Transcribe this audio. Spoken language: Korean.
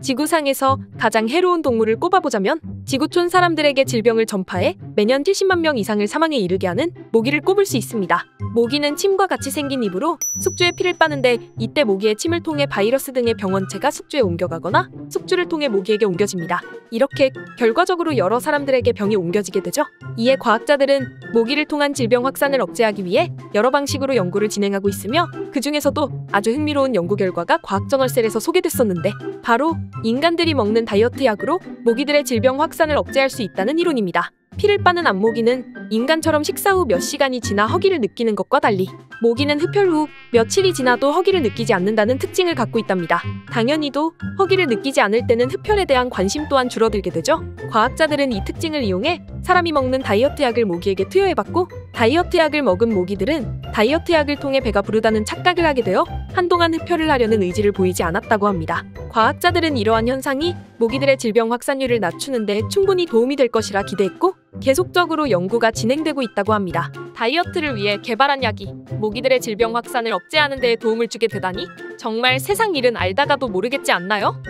지구상에서 가장 해로운 동물을 꼽아보자면 지구촌 사람들에게 질병을 전파해 매년 70만 명 이상을 사망에 이르게 하는 모기를 꼽을 수 있습니다. 모기는 침과 같이 생긴 입으로 숙주에 피를 빠는데 이때 모기의 침을 통해 바이러스 등의 병원체가 숙주에 옮겨가거나 숙주를 통해 모기에게 옮겨집니다. 이렇게 결과적으로 여러 사람들에게 병이 옮겨지게 되죠. 이에 과학자들은 모기를 통한 질병 확산을 억제하기 위해 여러 방식으로 연구를 진행하고 있으며 그 중에서도 아주 흥미로운 연구 결과가 과학정월셀에서 소개됐었는데 바로 인간들이 먹는 다이어트 약으로 모기들의 질병 확산을 억제할 수 있다는 이론입니다. 피를 빠는 암모기는 인간처럼 식사 후 몇 시간이 지나 허기를 느끼는 것과 달리 모기는 흡혈 후 며칠이 지나도 허기를 느끼지 않는다는 특징을 갖고 있답니다. 당연히도 허기를 느끼지 않을 때는 흡혈에 대한 관심 또한 줄어들게 되죠. 과학자들은 이 특징을 이용해 사람이 먹는 다이어트 약을 모기에게 투여해봤고 다이어트 약을 먹은 모기들은 다이어트 약을 통해 배가 부르다는 착각을 하게 되어 한동안 흡혈을 하려는 의지를 보이지 않았다고 합니다. 과학자들은 이러한 현상이 모기들의 질병 확산율을 낮추는데 충분히 도움이 될 것이라 기대했고 계속적으로 연구가 진행되고 있다고 합니다. 다이어트를 위해 개발한 약이 모기들의 질병 확산을 억제하는 데 도움을 주게 되다니 정말 세상 일은 알다가도 모르겠지 않나요?